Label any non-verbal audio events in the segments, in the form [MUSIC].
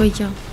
睡觉。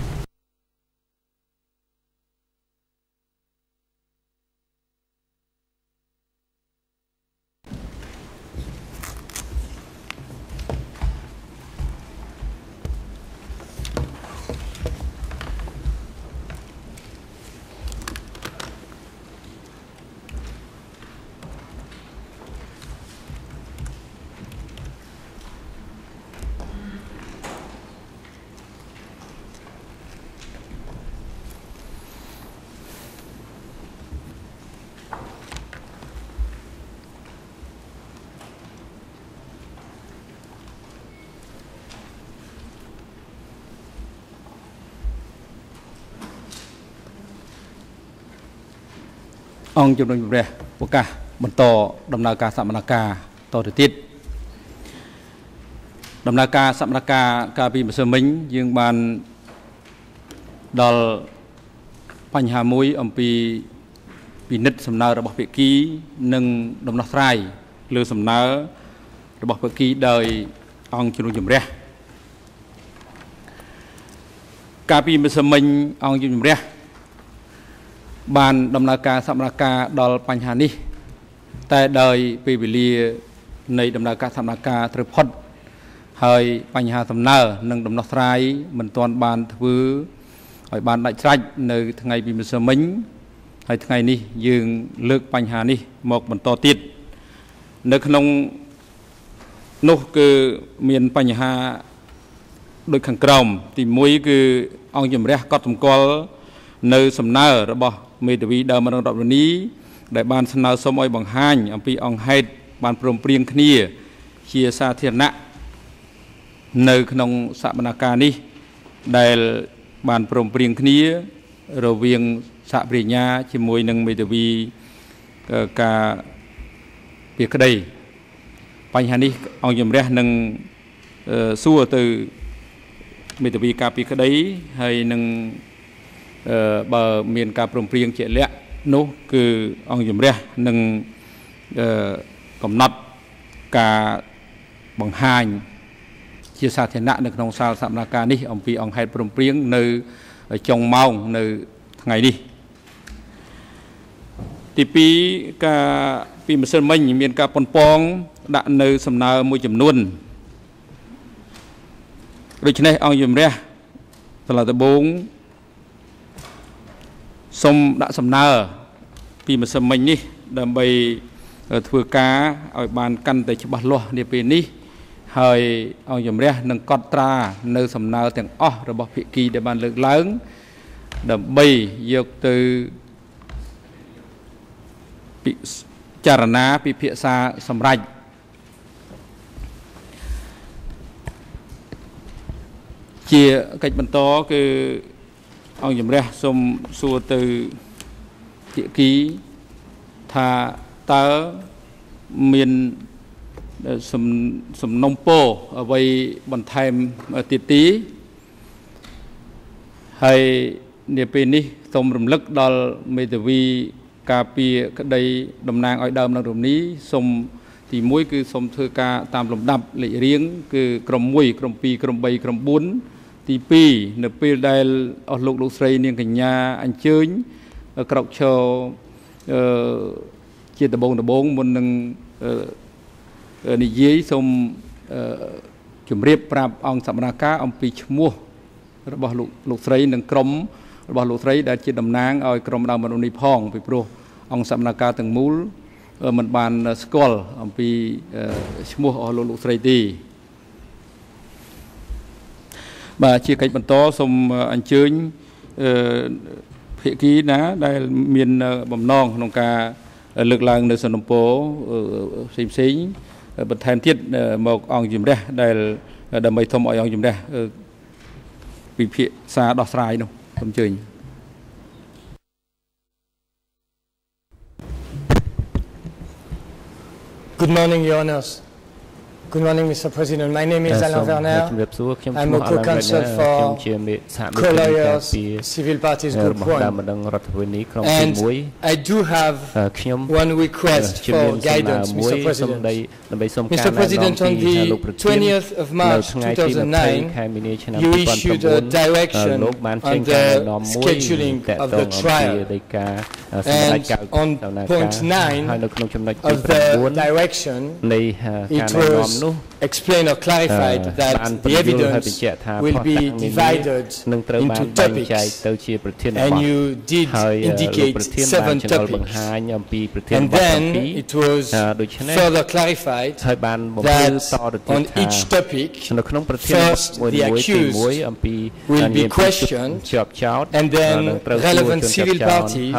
អង្គជំនុំជម្រះប្រកាសបន្តដំណើរការសមនការតទៅទៀតដំណើរការសមនការកាលពីម្សិលមិញយើងបានដល់បញ្ហាមួយអំពីពិនិត្យសំណើរបស់ភាគី និងដំណោះស្រាយលើសំណើរបស់ភាគីដោយអង្គជំនុំជម្រះកាលពីម្សិលមិញអង្គជំនុំជម្រះ បានដំណើរការសម្រាប់ការដល់បញ្ហានេះ តែដោយពេលវេលានៃដំណើរការសម្រាប់ការត្រូវផុតហើយបញ្ហាសំណើនិងដំណោះស្រាយមិនទាន់បានធ្វើឲ្យបានដាច់ស្រេចនៅថ្ងៃពីម្សិលមិញហើយថ្ងៃនេះយើងលើកបញ្ហានេះមកបន្តទៀតនៅក្នុងនោះគឺមានបញ្ហាដូចខាងក្រោមទី1គឺអង្គជំរះកត់សម្គាល់ នៅសំណើរបស់មេធាវីដើមរងរដ្ឋវនីដែលបានស្នើសុំឲ្យបង្ហាញអំពីអង្គហេតុបានព្រមព្រៀងគ្នា ជាសាធារណៈនៅក្នុងសកម្មភាពនេះ ដែលបានព្រមព្រៀងគ្នា រវាងសហប្រញ្ញាជាមួយនឹងមេធាវីការពីក្តីបញ្ហានេះអង្គជំរះនឹងសួរទៅមេធាវីការពីក្តីហើយនឹង បើមានការព្រមព្រៀងជាក់លាក់នោះគឺអង្គជំរះនឹងកំណត់ការបង្ហាញជាសាធារណៈនៅក្នុងសាលសកម្មភាពនេះអំពីអង្គហេតុព្រមព្រៀងនៅចុងម៉ោងនៅថ្ងៃនេះទី2ការពីម្សិលមិញមានការប៉ុនប៉ងដាក់នៅសំណើមួយចំនួនដូច្នេះអង្គជំរះសាលាដំបង សូមដាក់សំណើពីម្សិលមិញនេះដើម្បីធ្វើការឲ្យបានកាន់តែច្បាស់លាស់នាពេលនេះហើយអង្គជំរះនឹងកត់ត្រានៅសំណើទាំងអស់របស់ភិក្ខីដែលបានលើកឡើង ដើម្បីយកទៅពិចារណាពិភាក្សាសម្រេចជាកិច្ចបន្តគឺ អង្គជំរះសូមសួរទៅភាគីថាតើមានសំសំណុំពោអ្វីបន្ថែមទៀតទីហើយនាពេលនេះសូមរំលឹកដល់មេធាវីការពារក្តីតំណាងឲ្យដើមនៅរំនេះសូមទី1គឺសូមធ្វើការតាមលំដាប់លេខរៀងគឺក្រុម1ក្រុម2ក្រុម3ក្រុម4 ទី2នៅពេលដែលអស់លោកលោកស្រីនាងកញ្ញាអញ្ជើញក្រោកឈរអឺជាដបងដបងមុននឹងនិយាយសូមជម្រាបប្រាប់អង្គសម្រាប់ការអំពីឈ្មោះរបស់លោកលោកស្រីនិងក្រុមរបស់លោកស្រីដែលជាតំណាងឲ្យក្រុមដើមមនុស្សនេះផងពីព្រោះអង្គសម្រាប់ការទាំងមូលមិនបានស្គាល់អំពីឈ្មោះរបស់លោកលោកស្រីទេ បាទជាកិច្ចបន្តសូមអញ្ជើញអឺភាគីណាដែលមានបំណងក្នុងការលើកឡើងនៅសនំពោផ្សេងផ្សេងបន្ថែមទៀតមកអង្គជំរះដែលដើម្បីធំឲ្យអង្គជំរះពិភាក្សាដោះស្រាយនោះសូមអញ្ជើញ Good morning, Your Honors. Good morning, Mr. President. My name is Alain Werner. I'm a co-counsel for co-lawyers, Civil Parties Group 1. And I do have one request for guidance, Mr. President. Mr. President, on the 20th of March 2009, you issued a direction on the scheduling of the trial. And on point 9 of the direction, it was Explain or clarified that the evidence will be divided into topics. and you did indicate seven topics. and then it was further clarified that on each topic first the accused will be questioned and then relevant civil parties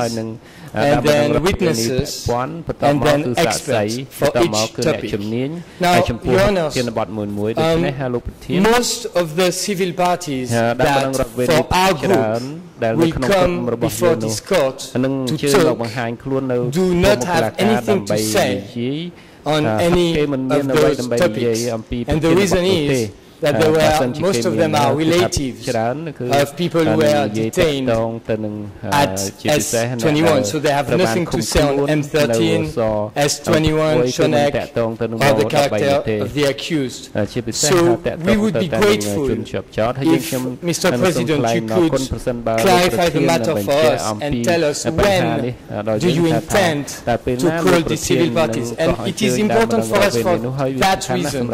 and តាមបណ្ដឹង then រដ្ឋវិនិច្ឆ័យ witnesses ពាន់បន្ត and មក then គឺសាក្សី experts for បន្តមក each គឺអ្នក topic. ជំនាញ Now, ហើយចំពោះ Your Honors, ប្រធានបទមួយមួយដូច្នេះ um, ហើយលោកប្រធាន most of the civil parties ហើយតាមបណ្ដឹង that រដ្ឋវិនិច្ឆ័ for យ our ច្រើន group ដែលនៅ will ក្នុងក្រុម come របស់ before យើងនោះ this court នឹង to ជឿមក talk បង្ហាញខ្លួននៅ do not មុខ have តុលាការ anything to ដើម្បី say និយាយ on ថា any គេមិនមាន of អ្វី those ដើម្បីនិយាយ topics. អំពី And the ប្រធានបទ reason នោះទេ is that there were most of them are relatives of people who were detained at S21 so they have nothing to say on M13 S21 Choeung Ek or the character of the accused. So we would be grateful if Mr. President you could clarify the matter for us and tell us when do you intend to call the civil parties? And it is important for us for that reason.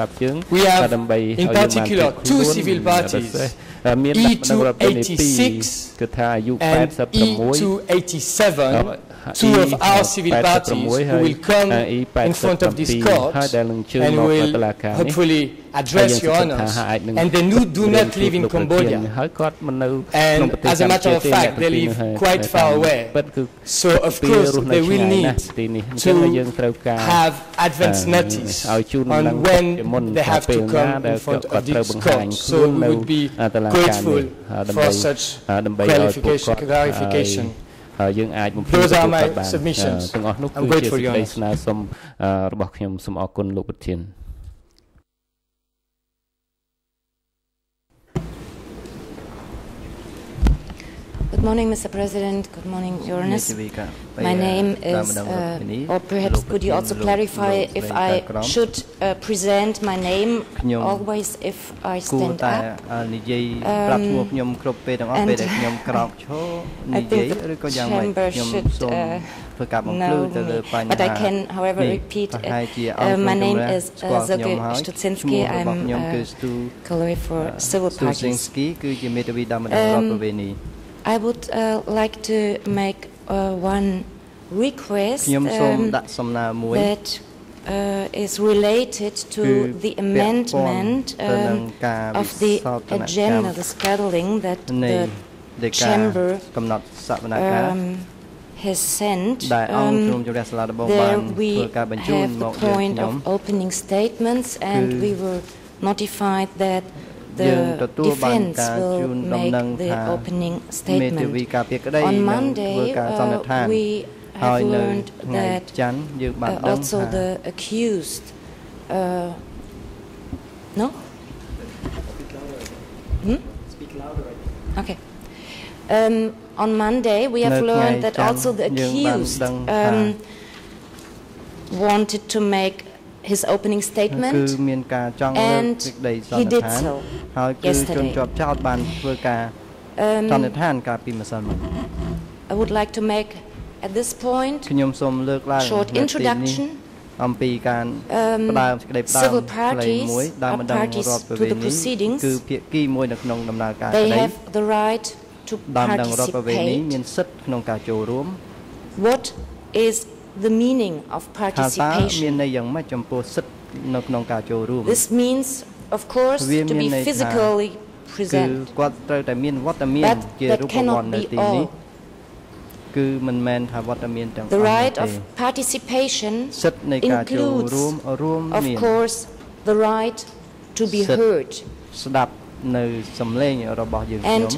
We have in particular particular two civil parties មាន E ដាក់បណ្ដឹងរដ្ឋពេលនេះពីរ 286 គឺថាអាយុ and 86 E287, two of our civil parties who will come in front of this court ហើយដែលនឹងជឿ and មក will តុលាការនេះ hopefully address your honors. And they do, do not live in Cambodia. ហើយគាត់មិននៅ And ក្នុងប្រទេស as a matter of កម្ពុជាទេ fact, they អ្នក live ទាំងពីរ quite នៅ far away. ពិតគឺ So of ពីរ course រស់នៅ they ឆ្ will ងាយណា need ស់ទីនេះអញ្ចឹងហើយយើងត្រូវការ have advance Ah, notice ឲ្យជូន on ឡើង when ជាមុន they ថា have ពេល to ណា come ដែល in front គាត់ of ត្រូវ this បង្ហាញ court. ខ្លួន So we នៅ would be តុលាការនេះ grateful ដើម្បី for such ដើម្បីឲ្យពួកគាត់ clarification. ហើយយើងអាចបំភ្លឺ Those ទៅ are ពួក my គាត់បាន submissions. អឺទាំងអស់នោះ I'm គឺជា grateful, សេច Your ក្តី Honor. ស្នើសុំអឺរបស់ខ្ញុំសូមអរគុណលោកប្រធាន morning, Mr. President. Good morning, Jonas. My name is, uh, or perhaps could you also clarify if I should uh, present my name always if I stand up? Um, and [LAUGHS] I think the chamber should uh, know me. But I can, however, repeat it. Uh, my name is uh, Zoge Studzinsky. I'm a uh, colleague for civil parties. ស្គីគឺជាមេធាវីតាមម្ដងរដ្ឋប្រវេណី I would uh, like to make uh, one request ខ្ញុំសូម um, ដាក់សំណើមួយ that uh, is related គឺ to the ពាក់ព័ន្ធ amendment ទៅនឹង um, ការ of វិ the សោធនកម្ម agenda, the scheduling that នៃ the នៃការ chamber កំណត់សវនកម្ម um, has sent. ដែលអង្គជ្រុំ Um, ជម្រះសាលាដំបងបាន there ធ្វើ we ការបញ្ជូន have ម the កយើង point ខ្ញុំ of opening statements, andគឺ we were notified that យើង the defense will make the opening statement. On Monday, uh, we have learned that uh, also the accused, uh, no? Hmm? Okay. Um, on Monday, we have learned that also the accused um, wanted to make his opening គឺ statement. មានការចង់លើក And សេចក្តីស he ន្និ did ដ្ឋាន so ហើយគឺជន yesterday. ជាប់ចោតបានធ្វើការសន្និ Um, ដ្ឋានកាលពីម្សិលមិញ I would like to make at this point ខ្ញុំសូមលើកឡើង short នៅទីនេះ introduction អំពីការ Um, ផ្ដើមសេចក្តីផ្ដើម civil ខ្លីមួយ parties ដើម are បណ្ដឹង parties រដ្ឋប្រ to វេ the ណី proceedings. គឺភាគីមួយនៅក្នុងដំណើរការ they ក្តី have the right to ដើមបណ្ដឹងរដ្ឋប្រវេណីមាន participate. សិទ្ធិក្នុងការចូលរួម What is the meaning of ថាតើមាន participation? ន័យយ៉ាងម៉េចចំពោះសិទ្ធិនៅក្នុងការចូលរួម This means, of course,វា to មាន be ន័យថា physically គឺ present. គាត់ត្រូវតែមានវត្តមាន But ជា that រូបវន្ត cannot នៅ be ទីនេះ all. គឺមិនមែនថាវត្តមានទាំងអស់ The នោះ right ទេ of participation សិទ្ធិនៃការចូល includes, រួមរួម of មាន course, the right to be Sit. heard. ស្ដាប់ នៅសំឡេងរបស់យើងខ្ញុំ And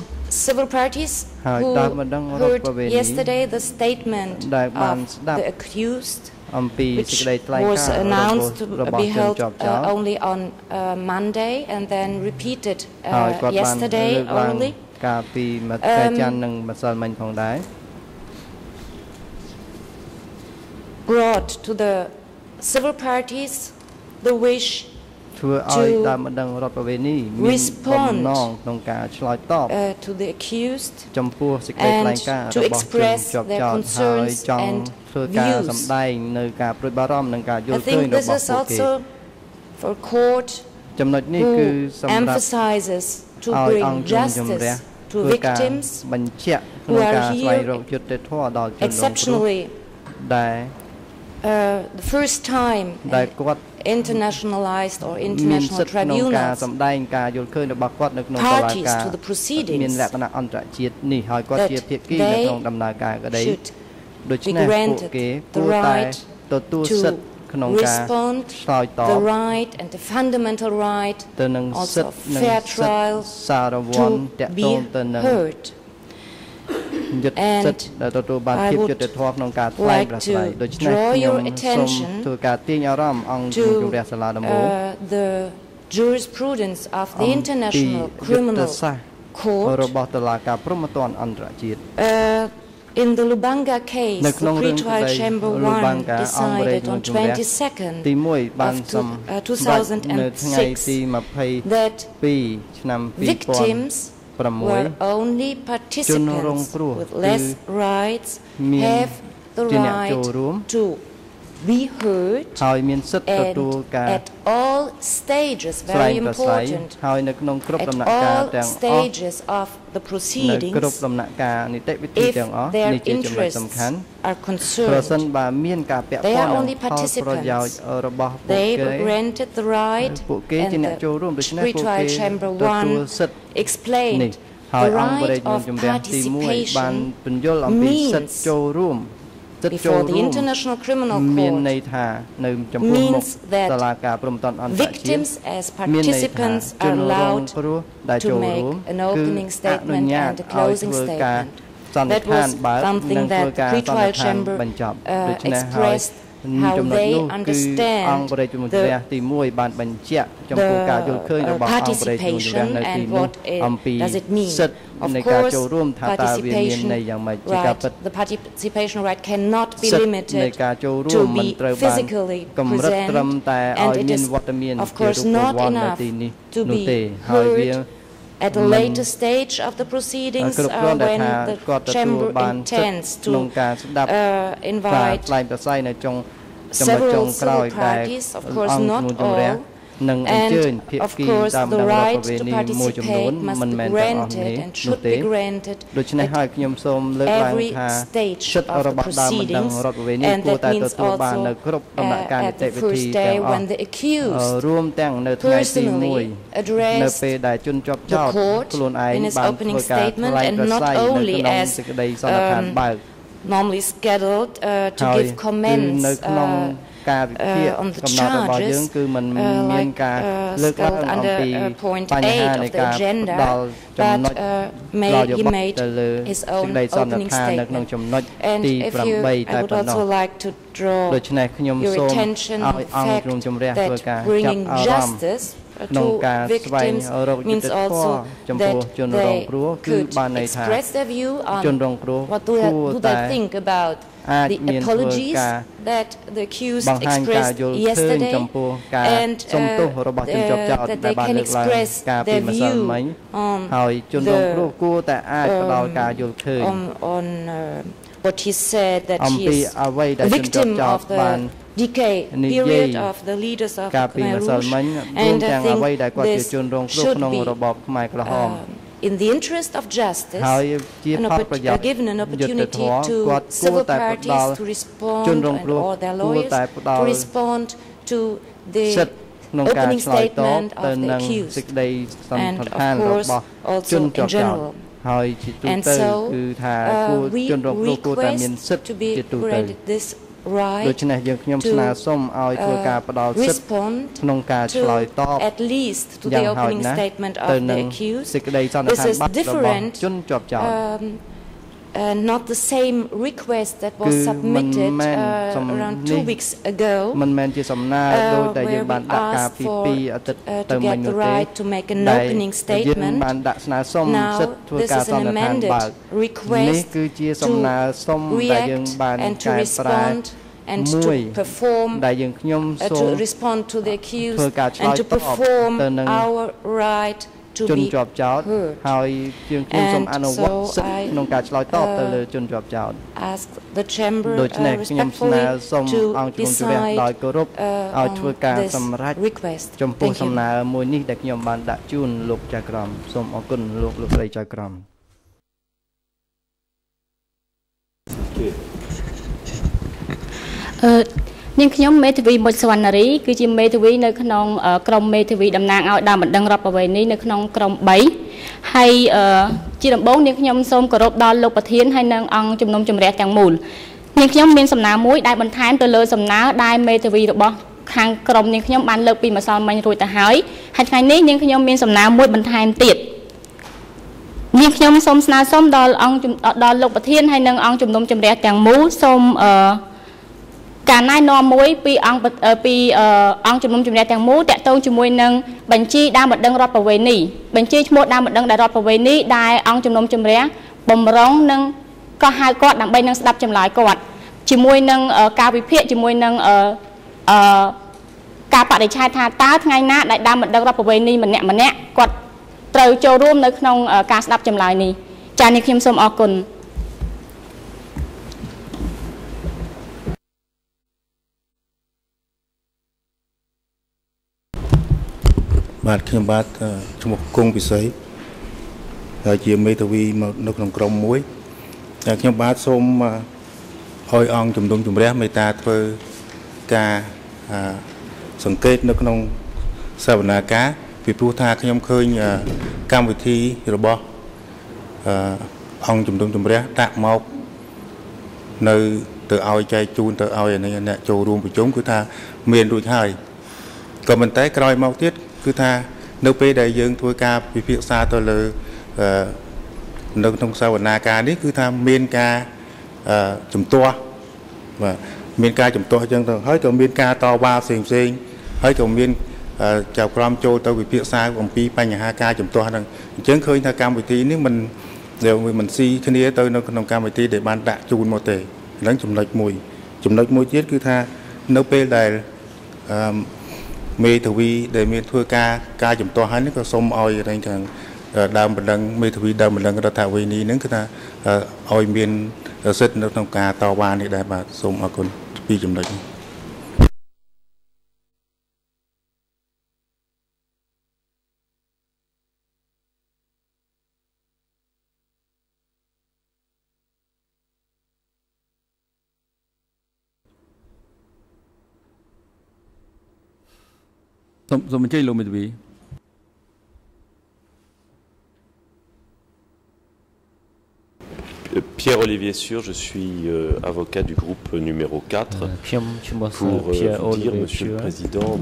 civil partiesហើយ who តាមបណ្ដឹងរដ្ឋ heard ប្រវេណី yesterday the statement ដែលបាន of ស្ដាប់ the accused អំពីសេច which ក្តីថ្លែង was ការណ៍ announced to របស់ be ជន held ជាប់ចោ uh, ត only on uh, Monday and then repeated ហើយ uh, គាត់បាន yesterday លើកឡើង orally. កាលពីមួយថ្ងៃ Um, ច័ន្ទនិងម្សិលមិញផងដែរ brought to the civil parties the wish ធ្វើឲ្យ to ដើមម្ដងរដ្ឋប្រវេណីមាន respond បំណងក្នុងការឆ្លើយតប uh, to the accused ចំពោះសេចក្តីថ្លែងការណ៍ and to របស់ជន express ជាប់ their ចោតហើយ concerns ចង់ and ធ្វើការ views. សម្ដែងនៅការព្រួយបារម្ភនិងការយ I ល់ឃើញ think រ this របស់ is ពួកគេ also for court ចំណុចនេះគឺ who សម្រាប់ emphasizes to ឲ្យ bring អង្គជំជំរះ justice to ធ្វើការ victims បញ្ជាក់ក្នុង who are ការស្វែង here រកយុត្តិធម៌ដល់ជនរងគ្រោះ exceptionally ដែល uh, the first time ដែល an គាត់ internationalized or មាន international សិទ្ធិក្នុងការ tribunals សម្ដែងការយល់ឃើញរបស់គាត់នៅក្នុងតុលា parties ការ to the proceedings មានលក្ខណៈអន្តរជាតិនេះហើយគាត់ that ជាភាគី they នៅក្នុងដំណើរការក្តី should ដូច្ be នេះពួក granted គេ the គួរតែ right ទទួល to សិទ្ធិក្នុងការ respond ឆ្លើយត the ប right and the fundamental right ទៅនឹង also សិទ្ធិនិង fair សិទ្ធិ trial សារវ័ន to តកត be ងទៅនឹង heard យុទ្ធ And សិទ្ធិដែលទទួលបាន I ភាព would យុត្តិធម៌ក្នុងការថ្លែង like ប្រ to ស្រ័យដូច្នេះ draw ខ្ញុំ your សូម attention ធ្វើការទាញអារម្មណ៍អង្គជំ to នុំជម្រះសាលាដំបូង uh, the jurisprudence of អំ the ពី International យុទ្ធ Criminal សាស្ត្រ Court របស់តុលាការព្រហ្មទណ្ឌអន្តរជាតិ uh, in the Lubanga case នៅក្នុង the រឿង pre-trial ក្តី chamber 1 Lubanga អង្គរេ decided ជំ on ជំរះ 22nd ទី1បាន of សំ two- uh, នៅថ្ងៃទី 2006 that 22ឆ្នាំ victims 2006 were only participants with less rights have the right to be heard ហើយមានសិទ្ធិ and ទទួលការ at all stages ស្វែង very ប្រស្រ័យ important ហើយនៅក្នុងគ្រប់ at ដំណាក់កាល all ទាំងអស់ stages of the នៅ proceedings គ្រប់ដំណាក់កាលនីតិវិធី if ទាំងអស់ their នេះជាចំណុច interests សំខាន់ are ប្រសិន concerned បើមានការពាក់ They ព័ are ន្ធនឹង only ផលប្រយោជន៍ participants. របស់ពួក they គេ were granted the right ពួកគេ and ជាអ្នកចូលរួមដូច្នេះពួកគេ pre-trial chamber ទទួលសិទ្ធិ 1 explained នេះហើយ the អង្គបរិ right យា of ជំរះទី1បាន participation ពន្យល់អំពីសិទ្ធិ means ចូលរួម សិទ្ធិចូល before the រួម International Criminal មានន័ Court យថានៅចំពោះមុខ means that សាលាការព្រំតន់អន្តរជាតិ victims as មានន័យថា participants ជន are រង allowed គ្រោះដែល to ចូលរួម make an គឺ opening អ statement នុញ្ញាត and a ឲ្យ closing ធ្វើការ statement. សន្និ That ដ្ឋាន was បើក something និងធ្វើ that ការសន្និ pre-trial ដ្ឋាន chamber បញ្ចប់ uh, ដូច្នេះហើយ expressed how ចំណុច they នោះគឺ understand អង្គបរិយាជំរះ the ទី1បានបញ្ជាក់ចំពោះការយល់ឃើញ the, uh, របស់អង្គបរិយាជំរះ participation នៅទី and នោះ what it- អំពី does it mean? សិទ្ធិ Of នៃការ course, ចូលរួមថាតើវាមាន participation ន័យយ៉ាងម៉េចជាការ right, ពិត the participation right cannot be សិទ្ធិនៃ limited ការចូលរួម to មិន be ត្រូវបាន physically កម្រិត present ត្រឹមតែ and ឲ្យ it មាន is វត្តមាន of ជា course រូប not វន្តនៅ enough ទីនេះ to នោះ be ទេហើយវា heard at a មិន later stage of the proceedings គ្រប់ uh, គ្រាន់តែ when ថា the គាត់ទទួល chamber បានសិទ្ធិ intends ក្នុង to ការស្ដាប់ uh, ការ invite ថ្លែងប្រស័យនៅចុងចំណុចចុង several ក្រោយ civil ដែល parties, of course អង្គ not ជំនុំជម្រះ all, និងអញ្ជើញ and ភា of គី course តាម the ដំណើរ right ប្រវេ to ណីមួយចំនួន participate must មិន be មែនទាំងអស់ granted នេះ and នោះ should ទេ be granted ដូច្នេះ at ហើយខ្ញុំសូមលើកឡើង every ថា stage សិទ្ធិ of the របស់ដើមបណ្ដឹង proceedings រដ្ឋប្រវេណី and គួរ that តែ means ទទួលបាន also នៅគ្រប់ដំណាក់ uh, ការនី at តិ the វិធី first ទាំង day អ when ស់ the អឺ accused រួមទាំងនៅថ្ងៃទី personally 1 addressed នៅពេលដែលជនជាប់ចោ the ត court ខ្លួនឯង in his បាន opening ធ្វើការ statement ថ្លែង and ប្រ not ស័យនៅ only ក្នុង as សេចក្តីសន្និដ្ឋាន um, បើក normally scheduled uh, to ហើយ give គឺ comments នៅក្នុង uh, ការវិភាគ uh, on the កំណត់របស់យើង charges, គឺมัน uh, មាន like ការ uh, លើកឡើង scheduled អំ under ពី uh, point បញ្ហា 8 នៃ of the ការផ្ agenda, ដល់ចំណុច but uh, ផ្ដល់ may យោ he បល់ made ទៅលើ his សេច own ក្តីសន្និ opening ដ្ឋាននៅក្នុង statement. ចំណុច And ទី if you, 8 I តែ would ប៉ុណ្ណោះ also like to draw ដូច្នេះខ្ញុំ your សូម attention ឲ្យ on អង្គ the ជ្រុំ fact ជំរះធ្វើការ that ចាប់ bringing អារម្មណ៍ justice uh, ក្នុងការ to ស្វែង victims រកយុត្តិ means ធម៌ also ចំពោះ that ជនរង they គ្រោះគឺ could បានន័យថា express their view ជនរ on ងគ្រោះ what do គួ they, រ do តែ the apologies that the accused expressed yesterday and uh, uh, that they can express their view on the um, on, on uh, what he said that he is a victim of the decay period of the leaders of Khmer Rouge. and I think this should be uh, បបខ្មែរក្រហម um, in the interest of justice ហើយជា an ផល oppor- ប្រយោជ uh, ន៍ given an យុត្តិ opportunity ធម៌ to គាត់គួរ civil តែផ្ parties ដល់ to respond ជនរង and គ្រោះ or their គួរ lawyers តែផ្ដល់ to respond to សិទ្ធិ the ក្នុងការ opening ឆ្លើយតប statement ទៅ of the នឹង accused សេចក្តីសន្និ and ដ្ឋាន of រ course របស់ also ជន in ជាប់ចោត general ហើយជាទូ and ទៅ so គឺថា uh, គួរ we ជនរងគ្រោះគួរតែមាន request សិទ្ធិ to be ជាទូទៅ granted this ដូ right ច្នេះយើងខ្ញុំ to ស្នើសុំឲ្យធ្វើការផ្ដល់ uh, សិទ្ធិ respond ក្នុងការឆ្លើយតប to at least to យ៉ាង the ហោច opening ណាស់ statement ទៅ of នឹង the accused សេចក្តីសន្និដ្ឋាន This is បាត់របស់ different ជនជាប់ចោត um, uh, not the same request that was submitted uh, around two weeks ago មិនមែនជាសំណើដោយដែលយើងបានដាក់ការពី2អាទិត្យទៅមិញនោះទេ to make an opening statement បានដាក់ស្នើសុំសិទ្ធិធ្វើការសន្និដ្ឋានបើកនេះគឺជាសំណើសុំដែលយើងបានកែប្រែ and to perform ដែលយើងខ្ញុំសូម to respond to the accused and to perform our right ជនជាប់ចោតហើយយើងខ្ញុំសូមអនុវត្តសិទ្ធិក្នុងការឆ្លើយតបទៅលើជនជាប់ចោត ask the chamber ដូច្នេះខ្ញុំស្នើសូមអង្គជំនុំជម្រះដោយគោរពឲ្យធ្វើការសម្រេចចំពោះសំណើមួយនេះដែលខ្ញុំបានដាក់ជូនលោកចៅក្រមសូមអរគុណលោកលោកស្រីចៅក្រមអឺ នាងខ្ញុំមេធាវីមុចសវណ្ណារីគឺជាមេធាវីនៅក្នុងក្រុមមេធាវីតំណាងឲ្យដើមបណ្ដឹងរដ្ឋប្រវេណីនៅក្នុងក្រុម3ហើយជាដំបូងនាងខ្ញុំសូមគោរពដល់លោកប្រធានហើយនិងអង្គជំនុំជម្រះទាំងមូលនាងខ្ញុំមានសំណើមួយដែលបន្ថែមទៅលើសំណើដែលមេធាវីរបស់ខាងក្រុមនាងខ្ញុំបានលើកពីម្សិលមិញរួចទៅហើយហើយថ្ងៃនេះនាងខ្ញុំមានសំណើមួយបន្ថែមទៀតនាងខ្ញុំសូមស្នើសុំដល់អង្គដល់លោកប្រធានហើយនិងអង្គជំនុំជម្រះទាំងមូលសូមអឺ ការណែនាំមួយពីអង្គពីអង្គជំនុំជម្រះទាំងមូលតកតងជាមួយនឹងបញ្ជីដើមបណ្ដឹងរដ្ឋប្រវេណីបញ្ជីឈ្មោះដើមបណ្ដឹងដែលរដ្ឋប្រវេណីដែលអង្គជំនុំជម្រះបំរុងនឹងក៏ហៅគាត់ដើម្បីនឹងស្ដាប់ចម្លើយគាត់ជាមួយនឹងការវិភាគជាមួយនឹងអឺការបដិឆេទថាតើថ្ងៃណាដែលដើមបណ្ដឹងរដ្ឋប្រវេណីម្នាក់ម្នាក់គាត់ត្រូវចូលរួមនៅក្នុងការស្ដាប់ចម្លើយនេះចា៎នេះខ្ញុំសូមអរគុណ បាទខ្ញុំបាទឈ្មោះគង់ពិសីហើយជាមេធាវីមកនៅក្នុងក្រុមមួយតែខ្ញុំបាទសូមឲ្យអង្គជំនុំជម្រះមេត្តាធ្វើការសង្កេតនៅក្នុងសវនាការពីព្រោះថាខ្ញុំឃើញកម្មវិធីរបស់អង្គជំនុំជម្រះដាក់មកនៅទៅឲ្យចែកជូនទៅឲ្យអ្នកចូលរួមប្រជុំគឺថាមានរួចហើយក៏ប៉ុន្តែក្រោយមកទៀត គឺថានៅពេលដែលយើងធ្វើការពិភាក្សាទៅលើនៅក្នុងសវនាការនេះគឺថាមានការជំទាស់បាទមានការជំទាស់អញ្ចឹងទៅហើយក៏មានការតវ៉ាផ្សេងផ្សេងហើយក៏មានចៅក្រមចូលទៅវិភាគសាអំពីបញ្ហាការជំទាស់ហ្នឹងអញ្ចឹងឃើញថាកម្មវិធីនេះมันវាមិនស៊ីគ្នាទៅនៅក្នុងកម្មវិធីដែលបានដាក់ជូនមកទេហ្នឹងចំណុចមួយចំណុចមួយទៀតគឺថានៅពេលដែលអឺ មេធាវីដែលមានធ្វើការការជំទាស់ហើយនេះក៏សូមឲ្យរែងខាងដើមបណ្ដឹងមេធាវីដើមបណ្ដឹងរដ្ឋាភិបាលនេះនឹងគឺថាឲ្យមានសិទ្ធិនៅក្នុងការតវ៉ានេះដែរបាទសូមអរគុណពីចំណុចនេះ សូមសូមអញ្ជើញលោកមេធាវី Pierre-Olivier Sûr, je suis euh, avocat du groupe numéro 4. Euh, pour euh, vous dire, Monsieur le Président,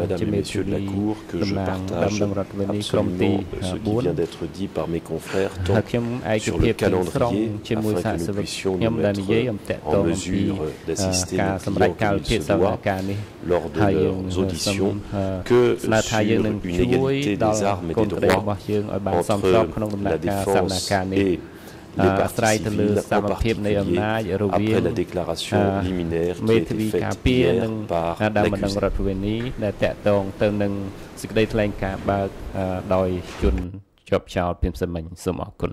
Madame et Messieurs de la Cour, que je partage absolument ce qui vient d'être dit par mes confrères, tant sur le calendrier, afin que nous puissions nous mettre en mesure d'assister les clients comme il se doit lors de leurs auditions, que sur une égalité des armes et des droits entre la défense et អាស្រ័យទៅលើសមភាពនៃអំណាចរវាងមេធាវីការពារនិងដើមបណ្ដឹងរដ្ឋវិនីដែលតកតងទៅនឹងសេចក្តីថ្លែងការណ៍បើកដោយជនជាប់ចោលពីផ្សេងមិញសូមអរគុណ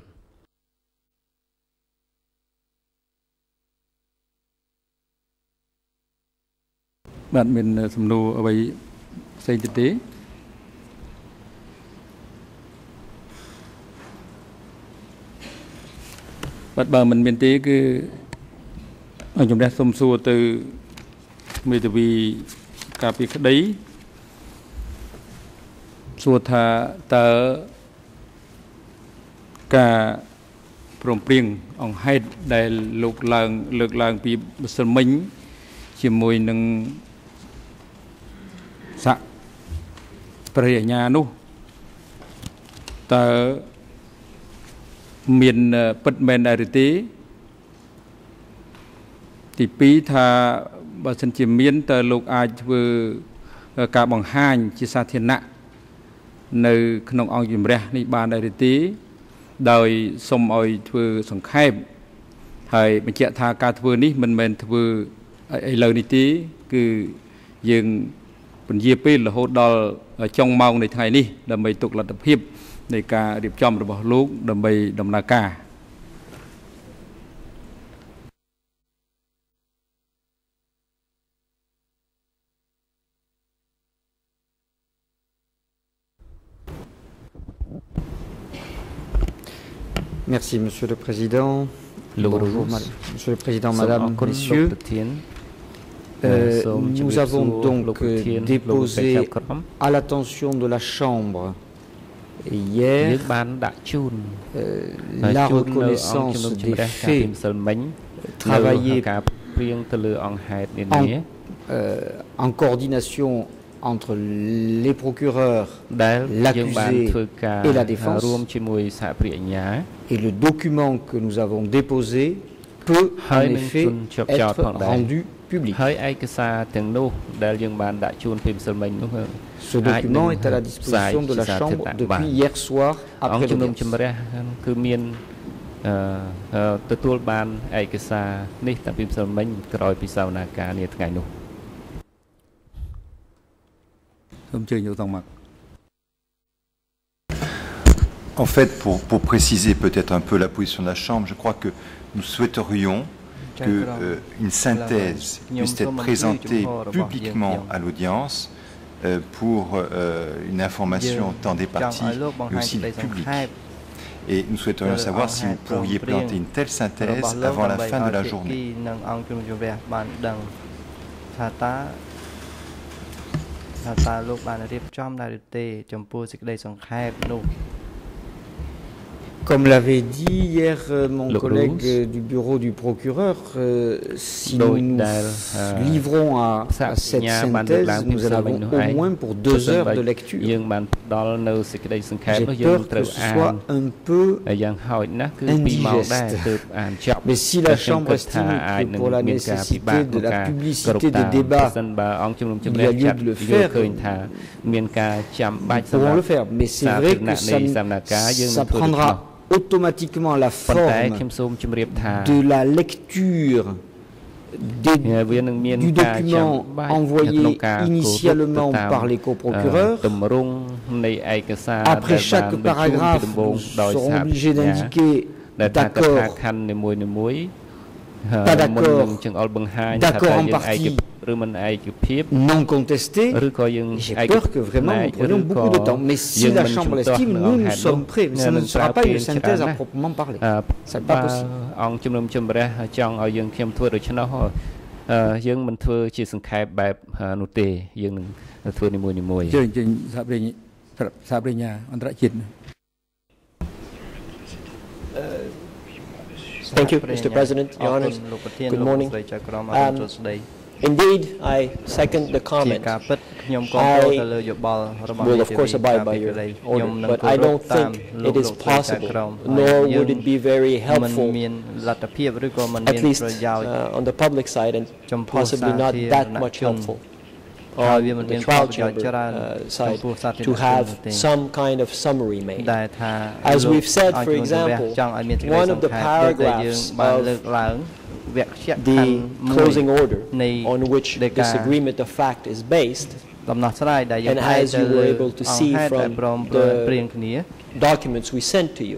បាទមានសំណួរអ្វីផ្សេងទៀតទេ បាទបើមិនមានទេគឺឲ្យជំរះសុំសួរទៅមេធាវីការពីក្តីសួរថាតើការព្រមព្រៀងអង្គហេតុដែលលោកឡើងលើកឡើងពីម្សិលមិញជាមួយនឹងស័កព្រះអញ្ញានោះតើ មានពិតមែនដែរឬទេទី2ថាបើសិនជាមានតើលោកអាចធ្វើការបង្ហាញជាសាធារណៈនៅ ក្នុងអង្គជំរះនេះបានដែរឬទេដោយសូមឲ្យធ្វើសង្ខេបហើយបញ្ជាក់ថាការធ្វើនេះមិនមែនធ្វើឥឡូវនេះទេគឺយើងពន្យាពេលរហូតដល់ចុងម៉ោងនៃថ្ងៃនេះដើម្បីទុកលទ្ធភាព នៃការរៀបចំរបស់លោកដើម្បីដំណើរការ Merci, Monsieur le Président. Bonjour, Monsieur le Président, Madame, Messieurs. Euh, nous avons donc euh, déposé à l'attention de la Chambre hier euh, la reconnaissance des faits ម្សិលមិញ euh, en coordination entre les procureurs, l'accusé et la défense. Et le document que nous avons déposé peut en effet être rendu publique. ហើយឯកសារទាំងនោះដែលយើងបានដាក់ជូនពីម្សិលមិញនោះ Ce document est à la disposition de la chambre depuis hier soir après អង្គជំនុំជម្រះគឺមានទទួលបានឯកសារនេះតាំងពីម្សិលមិញក្រោយពីសាវនាការនាថ្ងៃនោះសូមជឿយោទាំងមក En fait, pour, pour préciser peut-être un peu la position de la Chambre, je crois que nous souhaiterions euh, qu'une euh, synthèse puisse être présentée publiquement à l'audience euh, pour euh, une information tant des parties mais aussi du public. Et nous souhaiterions savoir si vous pourriez présenter une telle synthèse avant la fin de la journée. Comme l'avait dit hier euh, mon le collègue euh, du bureau du procureur, euh, si nous nous livrons à, à cette synthèse, nous en avons au moins pour deux heures de lecture. J'ai peur que ce soit un peu indigeste. Mais si la Chambre estime que pour la nécessité de la publicité des débats, il y a lieu de le faire, nous pourrons le faire. Mais c'est vrai que ça, ça prendra automatiquement la forme de la lecture des, du document envoyé initialement par les coprocureurs. Après chaque paragraphe, nous serons obligés d'indiquer d'accord, pas d'accord, d'accord en partie, non contesté, j'ai peur que vraiment nous prenions beaucoup de temps. Mais si la Chambre l'estime, nous, nous sommes prêts. Mais ça ne sera pas une synthèse à proprement parler. Ce n'est pas possible. យើងមិនធ្វើជាសង្ខេបបែបនោះទេ យើងនឹងធ្វើនីមួយៗយើងចេញសហប្រញ្ញាសហប្រញ្ញាអន្តរជាតិ Thank you, Mr. President, Your Honor. Good morning. Um, Indeed, I second the comment. I will of course abide by your order, but I don't think it is possible, nor would it be very helpful, at least uh, on the public side, and possibly not that much helpful on the trial chamber uh, side to have some kind of summary made. As we've said, for example, one of the paragraphs of the closing order on which this agreement of fact is based and as you were able to see from the documents we sent to you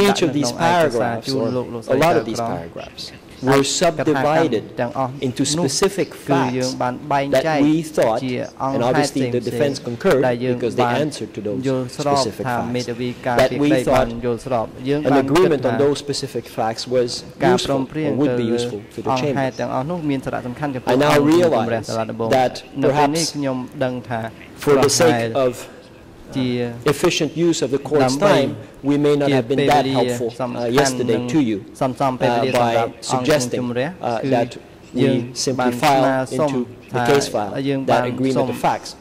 each of these paragraphs a lot of these paragraphs were subdivided into specific facts that we thought, and obviously the defense concurred because they answered to those specific facts, that we thought an agreement on those specific facts was useful or would be useful to the chamber. I now realize that perhaps for the sake of efficient use of the court's time, we may not have been that helpful uh, yesterday to you uh, by suggesting uh, that we simply file into the case file that agreement of facts.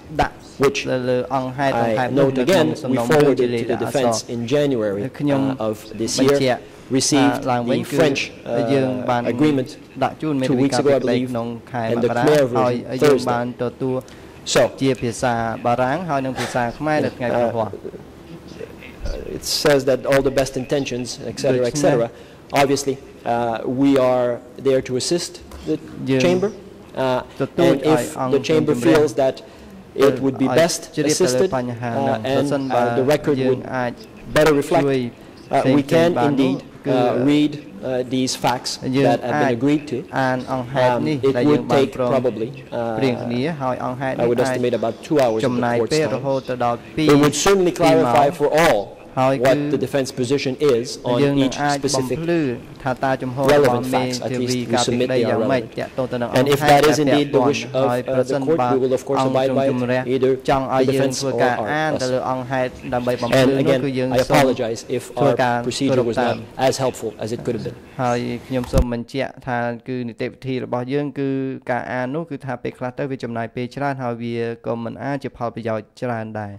which I note again, we forwarded to the defense in January uh, of this year, received the French uh, agreement two weeks ago, I believe, and the Khmer version Thursday. So, ជាភាសាបារាំងហើយនិងភាសាខ្មែរនៅថ្ងៃព្រហស្បតិ៍ It says that all the best intentions, etc., etc. Obviously, uh, we are there to assist the chamber, uh, and if the chamber feels that it would be best assisted uh, and uh, the record would better reflect, uh, we can indeed uh, read uh, these facts that have been agreed to. Um, it would take probably, uh, I would estimate about two hours of the. It would certainly clarify for all what the defense position is on each specific relevant facts, at least we submit they are relevant. And if that is indeed the wish of uh, the court, we will of course abide by it, either the defense or our And again, I apologize if our procedure was not as helpful as it could have been. ហើយខ្ញុំសូមបញ្ជាក់ថាគឺនីតិវិធីរបស់យើងគឺការអាននោះគឺថាពេលខ្លះទៅវាចំណាយពេលច្រើនហើយវាក៏មិនអាចជាផលប្រយោជន៍ច្រើនដែរ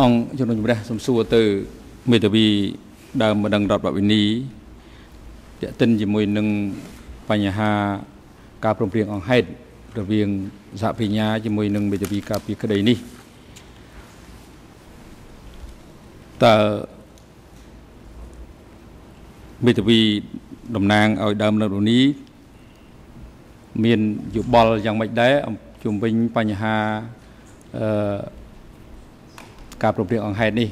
អង្គជំនុំជម្រះសំសួរទៅមេធាវីដើមម្ដងរដ្ឋបវិនីតេតិនជាមួយនឹងបញ្ហាការព្រមព្រៀងអង្គហេតុរវាងសហភិញ្ញាជាមួយនឹងមេធាវីការពារក្តីនេះតើមេធាវីតំណាងឲ្យដើមនៅនេះមានយោបល់យ៉ាងម៉េចដែរជុំវិញបញ្ហាអឺ ការប្រព្រឹត្តអង្គហេតុនេះ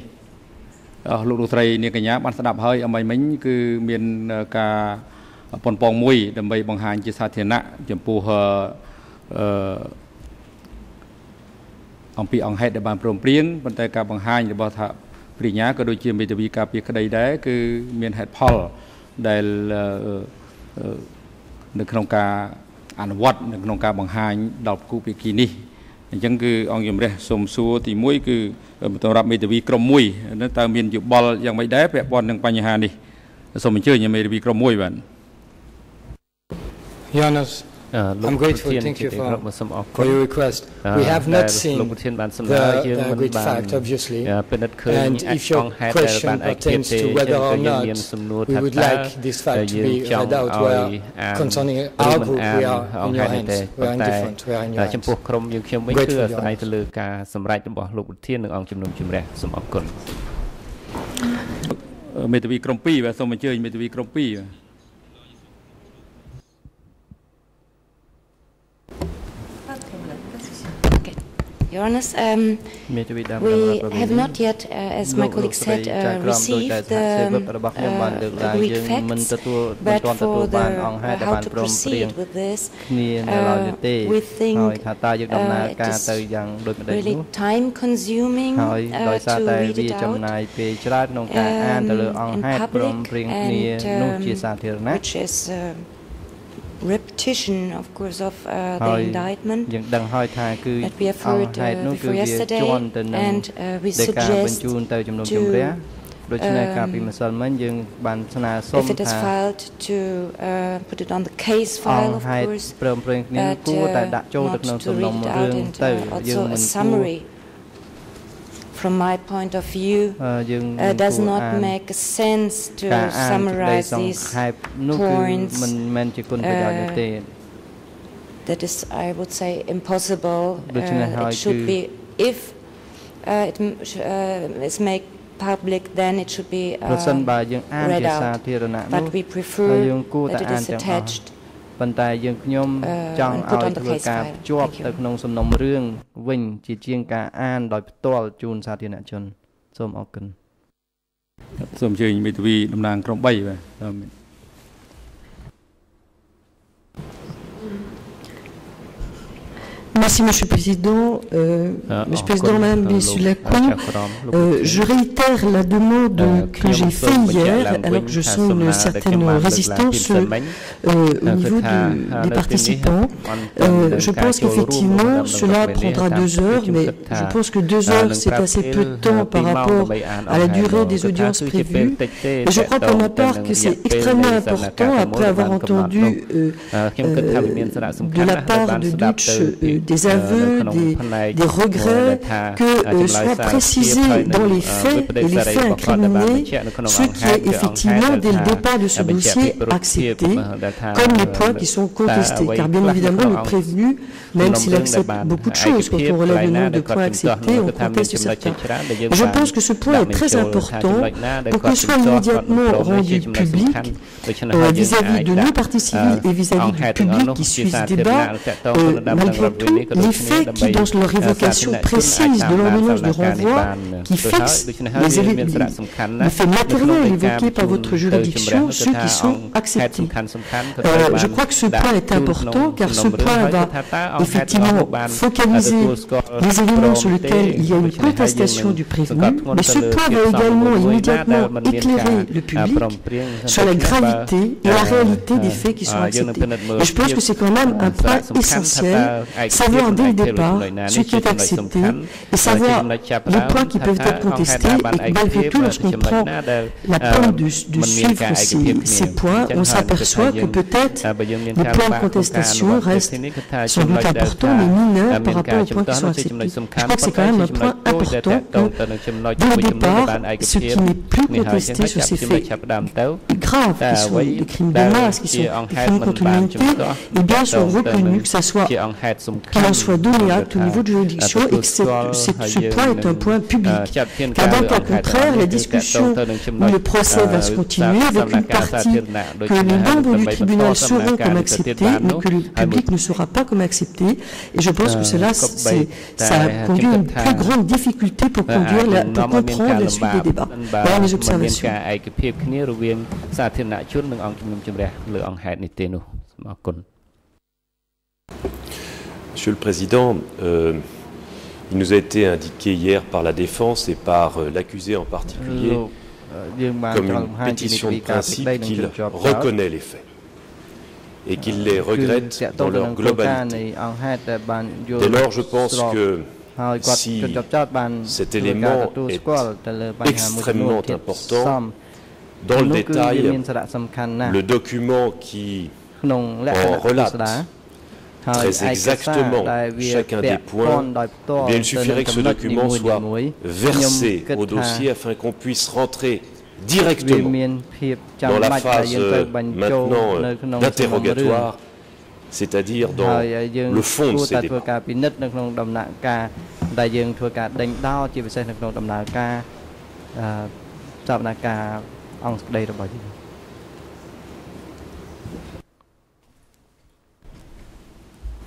អស់លោកលោកស្រីនាងកញ្ញាបានស្ដាប់ហើយអមិញមិញគឺមានការប៉ុនប៉ងមួយដើម្បីបង្ហាញជាសាធារណៈចំពោះអឺអំពីអង្គហេតុដែលបានព្រមព្រៀងប៉ុន្តែការបង្ហាញរបស់ថាព្រិញ្ញាក៏ដូចជាមេធាវីការពារក្តីដែរគឺមានហេតុផលដែលនៅក្នុងការអនុវត្តនៅក្នុងការបង្ហាញដល់គូភាគីនេះ អញ្ចឹងគឺអង្គជំរះសុំសួរទី1គឺសម្រាប់មេធាវីក្រុមមួយតើមានយោបល់យ៉ាងម៉េចដែរពាក់ព័ន្ធនឹងបញ្ហានេះសូមអញ្ជើញមេធាវីក្រុម លោកប្រធានជាទីគោរពសូមអរគុណ for your request we have not seen លោកប្រធានបានសម្ដៅយើងមិនបានពិនិត្យឃើញអាចកងហេតុដែលបានឯកភាពទេយើងមានសំណួរថាតើយើងចង់ឲ្យ concerning our group we are in your hands we are indifferent we are in your hands ចំពោះក្រុមយើងខ្ញុំវិញគឺអាស្រ័យទៅលើការសម្រេចរបស់លោកប្រធាននិងអង្គជំនុំជម្រះសូមអរគុណមេធាវីក្រុម2បាទសូមអញ្ជើញមេធាវីក្រុម2បាទ Your Honour, um, we have not yet, uh, as my colleague said, uh, received the uh, agreed facts, but for the, uh, how to proceed with this, uh, we think uh, it is really time-consuming uh, to read it out um, in public and uh, which is uh, repetition of course of uh, the indictment យើងដឹងហើយថាគឺអង្គហេតុនោះគឺវាជន់ទៅនឹងដីកាបញ្ជូនទៅជំនុំជម្រះដូច្នេះការពីម្សិលមិញយើងបានស្នើសុំថា if it is filed to uh, put it on the case file of course ព្រមព្រៀងគ្នាគួរតែដាក់ចូលទៅក្នុងសំណុំរឿងទៅយើងមិនគួរ from my point of view uh, does not make sense to summarize these points. uh, that is I would say impossible. Uh, it should be if uh, it uh, is made public then it should be uh, read out. but we prefer that it is attached ប៉ុន្តែយើងខ្ញុំចង់ឲ្យធ្វើការភ្ជាប់ទៅក្នុងសំណុំរឿងវិញជាជាងការអានដោយផ្ទាល់ជូនសាធារណជន សូមអរគុណសូមអញ្ជើញមេធាវីតំណាងក្រុម3បាទ Merci, Monsieur le Président. Euh, ah, Monsieur le Président, Madame Bessulakou, euh, je réitère la demande euh, que j'ai faite hier, alors que je sens une certaine résistance euh, au niveau de, des participants. Je pense qu'effectivement, cela prendra deux heures, mais je pense que deux heures, c'est assez peu de temps par rapport à la durée des audiences prévues. Et je crois pour ma part que c'est extrêmement important, après avoir entendu de la part de Dutch des aveux, des, des regrets, que soit précisé dans les faits et les faits incriminés ce qui est effectivement dès le départ de ce dossier accepté, comme les points qui sont contestés. Car bien évidemment, le prévenu, même s'il accepte beaucoup de choses, quand on relève le nombre de points acceptés, on conteste certains. Je pense que ce point est très important pour que soit immédiatement rendu public vis-à-vis de nos parties civiles et vis-à-vis du public qui suit ce débat, malgré tout, les faits qui, dans leur évocation précise de l'ordonnance de renvoi, qui fixe les, éléments, les faits matériels évoqués par votre juridiction, ceux qui sont acceptés. Euh, je crois que ce point est important car ce point va effectivement focaliser les éléments sur lesquels il y a une contestation du prévenu, mais ce point va également immédiatement éclairer le public sur la gravité et la réalité des faits qui sont acceptés. Et je pense que c'est quand même un point essentiel, savoir dès le départ ce qui est accepté et savoir les points qui peuvent être contestés et malgré tout, lorsqu'on prend la peine de, suivre ces, points, on s'aperçoit que peut-être les points de contestation restent sans doute importants, mais mineurs par rapport aux points qui sont acceptés. Je crois que c'est quand même un point important que, dès le départ, ce qui n'est plus contesté sur ces faits graves, qui sont des crimes de masse, qui sont des crimes contre l'humanité, eh bien, sont reconnus, que ça soit, qu'il en soit donné acte au niveau de juridiction et que ce point est un point public. Car dans le cas contraire, la discussion ou le procès va se continuer avec une partie que les membres du tribunal sauront comme accepter, mais que le public ne saura pas comme accepter. Et je pense que cela, ça conduit à une plus grande difficulté pour, conduire la, pour comprendre la suite des débats. Voilà mes observations. Monsieur le Président, euh, il nous a été indiqué hier par la défense et par euh, l'accusé en particulier comme une pétition de principe qu'il reconnaît les faits et qu'il les regrette dans leur globalité. Dès lors, je pense que si cet élément est extrêmement important, dans le détail, le document qui en relate très exactement. chacun des points, eh bien, il suffirait que ce document soit versé au dossier afin qu'on puisse rentrer directement dans la phase maintenant d'interrogatoire, c'est-à-dire dans le fond de ces débats.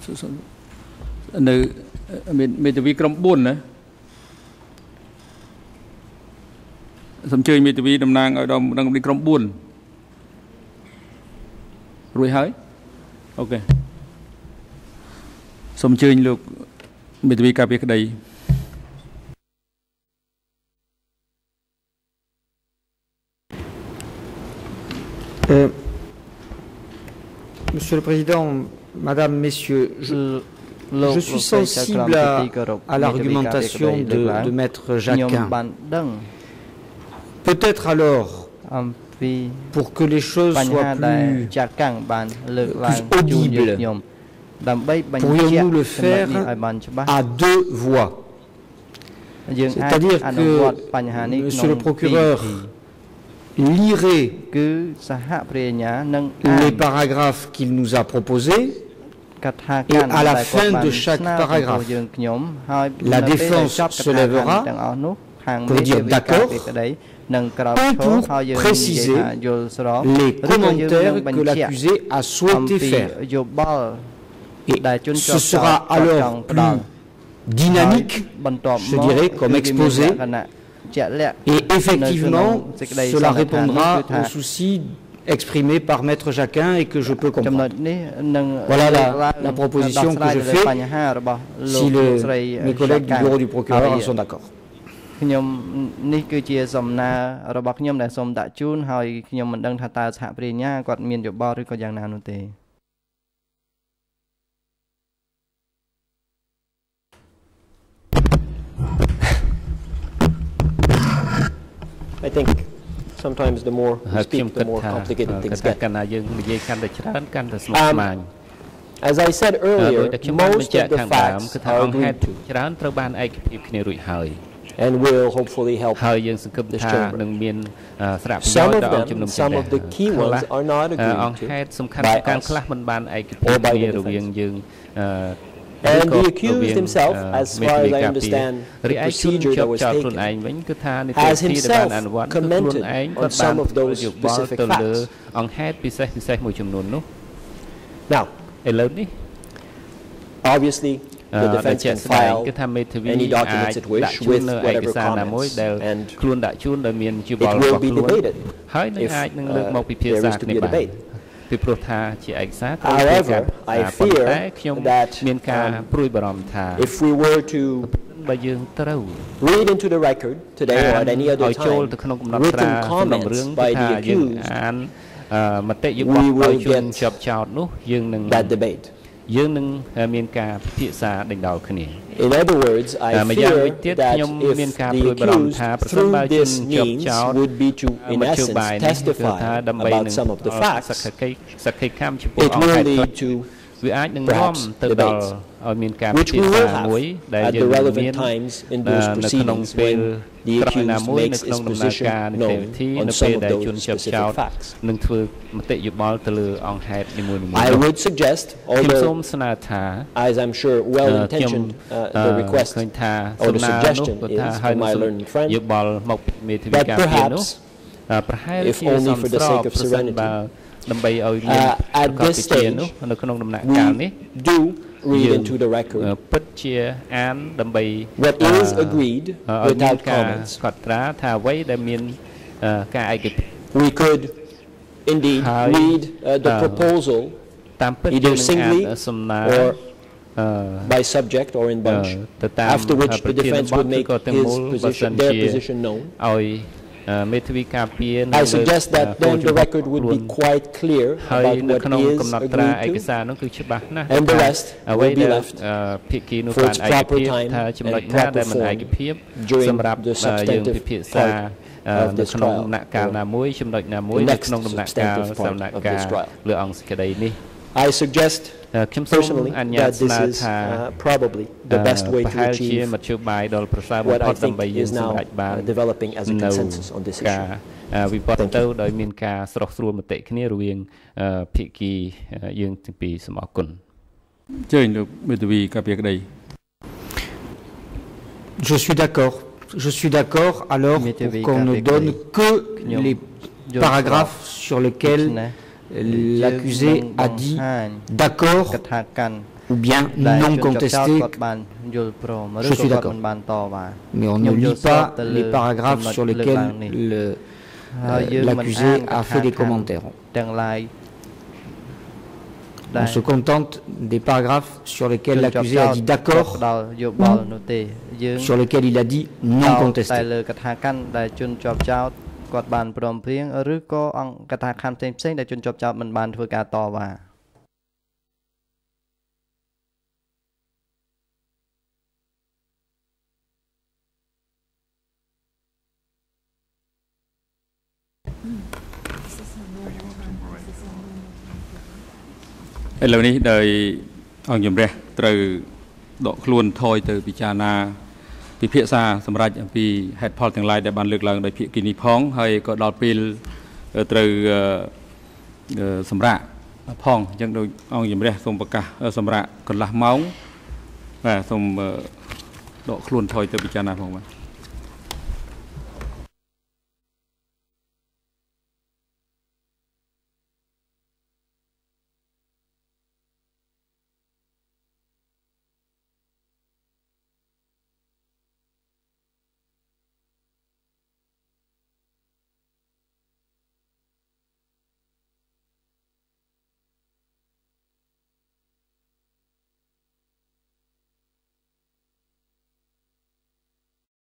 នៅក្នុងដំណើរការសវនកម្មអង្គស្ដីរបស់យើងនៅមេធាវីក្រុម4ណាសំជើញមេធាវីតំណាងឲ្យដល់ដល់ក្រុម4រួចហើយអូខេសូមអញ្ជើញលោកមេធាវីការពារក្តី Monsieur le Président, Madame, Messieurs, je, je suis sensible à, à l'argumentation de, de Maître Jacquin. Peut-être alors, pour que les choses soient plus, plus audibles, pourrions-nous le faire à deux voix? C'est-à-dire que, Monsieur le procureur, lirait les paragraphes qu'il nous a proposés et à la fin de chaque paragraphe, la défense se lèvera pour dire d'accord ou pour préciser les commentaires que l'accusé a souhaité faire. Et ce sera alors plus dynamique, je dirais, comme exposé, et effectivement, cela répondra aux soucis exprimés par Maître Jacquin et que je peux comprendre. Voilà la, la proposition que je fais, si le, mes collègues du bureau du procureur en sont d'accord. ខ្ញុំនេះគឺជាសំណើរបស់ខ្ញុំដែលសូមដាក់ជូនហើយខ្ញុំមិនដឹងថាតើសហព្រាញ្ញាគាត់មានយោបល់ឬក៏យ៉ាងណានោះទេ I think sometimes the more we speak, the more complicated things get. Um, as I said earlier, most of the facts are agreed to. And will hopefully help this chamber. Some of them, some of the key ones are not agreed to by us or by the defense. And the accused himself, as far as I understand the procedure that was taken, has himself commented on some of those specific facts. Now, obviously, the defense can file any documents it wish with whatever comments, and it will be debated. If uh, there is to be a debate. ពីព្រោះថាជាឯកសារត្រូវមានការប៉ុន្តែខ្ញុំមានការព្រួយបារម្ភថា if we were to បើយើងត្រូវ read into the record today or at any other time ចូលទៅក្នុងកំណត់ត្រាសំណុំរឿងថាយើងអានមតិយោបល់ដោយជនជាប់ចោតនោះយើងនឹង that debate យើងនឹងមានការពិភាក្សាដេញដោលគ្នា In other words I fear that if the accused through this means would be to in essence testify about some of the facts it will lead to វាអាចនឹងនាំទៅដល់ឲ្យមានការពិភាក្សាមួយដែលយើងមាននៅក្នុងពេលក្រោយណាមួយនៅក្នុងដំណើរការនីតិវិធីនៅពេលដែលជនជាប់ចោតនឹងធ្វើមតិយោបល់ទៅលើអង្គហេតុនីមួយៗ I would suggest ខ្ញុំសូមស្នើថា as I'm sure well intentioned the request ឃើញថាសំណើនោះគាត់ថាហើយយោបល់មកពីមេធាវីការពារនោះប្រហែលជាសំស្របប្រសិនបើ ដើម្បីឲ្យមានប្រកបវិជ្ជានោះនៅក្នុងដំណាក់កាលនេះ do read into the record ពិតជាអានដើម្បី what is agreed without comments កត់ត្រាថាអ្វីដែលមានការឯកភាព we could indeed read the proposal តាមពិត either singly or by subject or in bunch after which the defense would make his position their position known ឲ្យ មេធាវីការពារ I suggest that then the record would be quite clear about what is កំណត់ត្រាឯកសារនោះគឺច្បាស់ណាស់ and the rest អ្វីដែលភាគីនោះបានឯកភាពថាចំណុចណាដែលមិនឯកភាពសម្រាប់យើងពិភាក្សានៅក្នុងដំណាក់កាលណាមួយចំណុចណាមួយនៅក្នុងដំណាក់កាលសំណាក់ការលើអង្គសេចក្តីនេះ I suggest ខ្ញុំសូមអញ្ញាតស្នើថា probably the best way to ជា achieve មធ្យោបាយដ៏ប្រសើរបំផុតដើម្បីយើងសម្រេចបាន developing as a consensus on this issue វិបត្តិទៅដោយមានការស្រោះស្រួលមតិគ្នារវាងភាគីយើងទាំងពីរសូមអរគុណអញ្ជើញលោកមេធាវីកាពីក្តី Je suis d'accord. Je suis d'accord alors qu'on ne donne que les paragraphes sur lesquels l'accusé a dit d'accord ou bien non contesté. Je suis d'accord. Mais on ne lit pas les paragraphes sur lesquels l'accusé a fait des commentaires. On se contente des paragraphes sur lesquels l'accusé a dit d'accord, sur lesquels il a dit non contesté. គាត់បានព្រមព្រៀងឬក៏អង្គកថាខណ្ឌផ្សេងផ្សេងដែលជនជាប់ចោតមិនបានធ្វើការតវ៉ាឥឡូវនេះដោយអង្គជំរះត្រូវដកខ្លួនថយទៅពិចារណា ពិភាក្សាសម្រាប់អំពីហេតុផលទាំងឡាយដែលបានលើកឡើងដោយភាគីនេះផងហើយក៏ដល់ពេលត្រូវសម្រាប់ផងអញ្ចឹងដូចអង្គជំរះសូមប្រកាសសម្រាប់កន្លះម៉ោងបាទសូមដកខ្លួនថយទៅពិចារណាផងបាទ